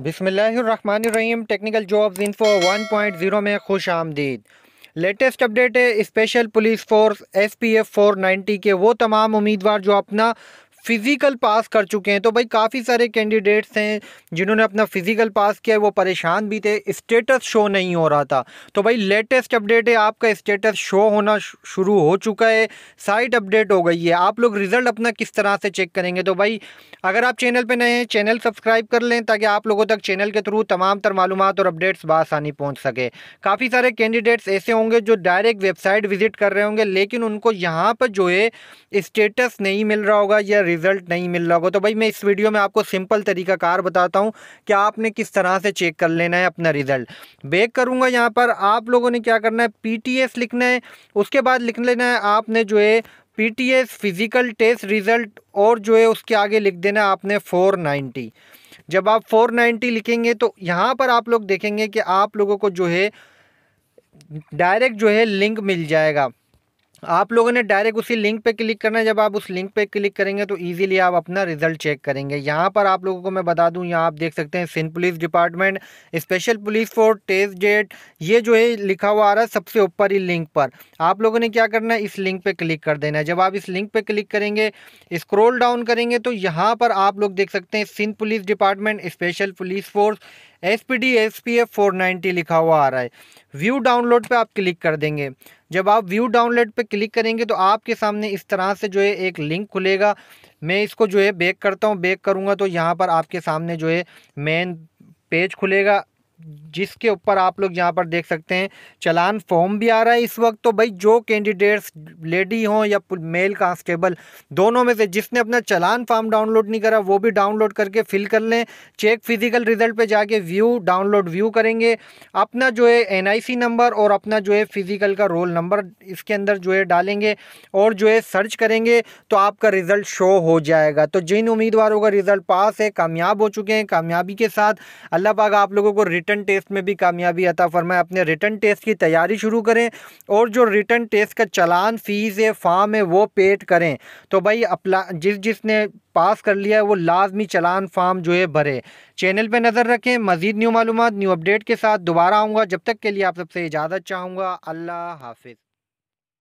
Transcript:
बिसमीम technical jobs info 1.0 में खुश आमदीद। लेटेस्ट अपडेट है, special police force S P F four ninety के, वो तमाम उम्मीदवार जो अपना फ़िज़िकल पास कर चुके हैं। तो भाई काफ़ी सारे कैंडिडेट्स हैं जिन्होंने अपना फ़िज़िकल पास किया है, वो परेशान भी थे। स्टेटस शो नहीं हो रहा था। तो भाई लेटेस्ट अपडेट है, आपका स्टेटस शो होना शुरू हो चुका है। साइट अपडेट हो गई है। आप लोग रिज़ल्ट अपना किस तरह से चेक करेंगे? तो भाई अगर आप चैनल पर नए हैं चैनल सब्सक्राइब कर लें ताकि आप लोगों तक चैनल के थ्रू तमाम तर मालूम और अपडेट्स बसानी पहुँच सके। काफ़ी सारे कैंडिडेट्स ऐसे होंगे जो डायरेक्ट वेबसाइट विज़िट कर रहे होंगे, लेकिन उनको यहाँ पर जो है स्टेटस नहीं मिल रहा होगा या रिज़ल्ट नहीं मिल रहा होगा। तो भाई मैं इस वीडियो में आपको सिंपल तरीका कार बताता हूँ कि आपने किस तरह से चेक कर लेना है अपना रिज़ल्ट। बेक करूँगा यहाँ पर, आप लोगों ने क्या करना है? पीटीएस लिखना है, उसके बाद लिख लेना है आपने जो है P T S physical test result और जो है उसके आगे लिख देना है आपने फ़ोर नाइन्टी जब आप फ़ोर नाइन्टी लिखेंगे तो यहाँ पर आप लोग देखेंगे कि आप लोगों को जो है डायरेक्ट जो है लिंक मिल जाएगा। आप लोगों ने डायरेक्ट उसी लिंक पे क्लिक करना है। जब आप उस लिंक पे क्लिक करेंगे तो इजीली आप अपना रिज़ल्ट चेक करेंगे। यहाँ पर आप लोगों को मैं बता दूँ, यहाँ आप देख सकते हैं Sindh police department special police force test date ये जो है लिखा हुआ आ रहा है सबसे ऊपर ही लिंक पर। आप लोगों ने क्या करना है? इस लिंक पर क्लिक कर देना है। जब आप इस लिंक पर क्लिक करेंगे स्क्रोल डाउन करेंगे तो यहाँ पर आप लोग देख सकते हैं Sindh police department special police force S P D S P F four ninety लिखा हुआ आ रहा है। व्यू डाउनलोड पे आप क्लिक कर देंगे। जब आप व्यू डाउनलोड पे क्लिक करेंगे तो आपके सामने इस तरह से जो है एक लिंक खुलेगा। मैं इसको जो है बेक करता हूँ, बेक करूँगा तो यहाँ पर आपके सामने जो है मेन पेज खुलेगा। जिसके ऊपर आप लोग यहाँ पर देख सकते हैं, चलान फॉर्म भी आ रहा है इस वक्त। तो भाई जो कैंडिडेट्स लेडी हों या मेल कांस्टेबल दोनों में से जिसने अपना चलान फॉर्म डाउनलोड नहीं करा, वो भी डाउनलोड करके फिल कर लें। चेक फ़िज़िकल रिज़ल्ट पे जाके व्यू डाउनलोड व्यू करेंगे। अपना जो है एनआईसी नंबर और अपना जो है फ़िज़िकल का रोल नंबर इसके अंदर जो है डालेंगे और जो है सर्च करेंगे तो आपका रिज़ल्ट शो हो जाएगा। तो जिन उम्मीदवारों का रिज़ल्ट पास है, कामयाब हो चुके हैं, कामयाबी के साथ, अल्लाह पाक आप लोगों को रिटर्न टेस्ट में भी कामयाबी अता फरमाए। अपने रिटर्न टेस्ट की तैयारी शुरू करें और जो रिटर्न टेस्ट का चलान, फ़ीस है, फार्म है, वो पेड करें। तो भाई अपला, जिस, जिसने पास कर लिया है, वो लाजमी चलान, फार्म जो है, भरे। चैनल पर नज़र रखें, मज़ीद न्यू मालूम न्यू अपडेट के साथ। दोबारा आऊँगा। जब तक के लिए आप सबसे इजाज़त चाहूँगा। अल्लाह हाफिज़।